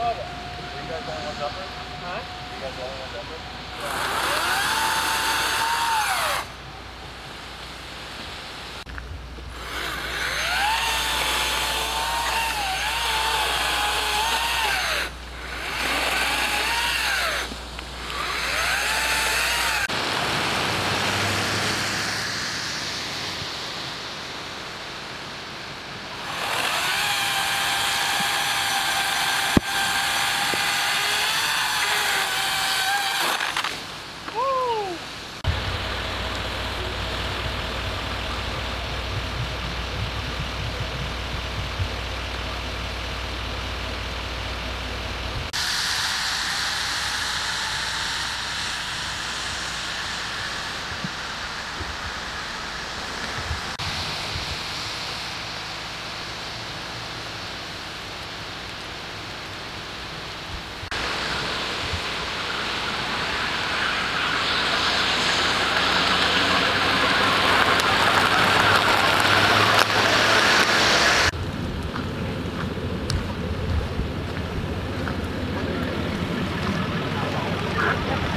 Oh. Are you guys the only ones up there? Huh? Are you guys the only ones up there? Yeah.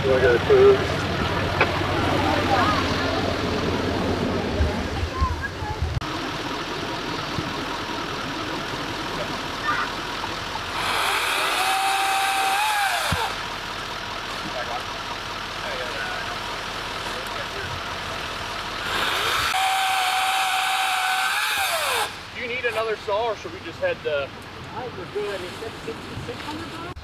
Go two. Do you need another saw or should we just head to I was good. Is that 6600